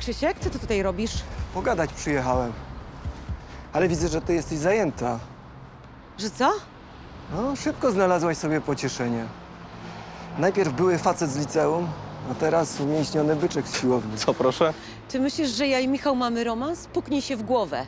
Krzysiek, co ty tutaj robisz? Pogadać przyjechałem. Ale widzę, że ty jesteś zajęta. Że co? No, szybko znalazłaś sobie pocieszenie. Najpierw były facet z liceum, a teraz umięśniony byczek z siłowni. Co proszę? Ty myślisz, że ja i Michał mamy romans? Puknij się w głowę.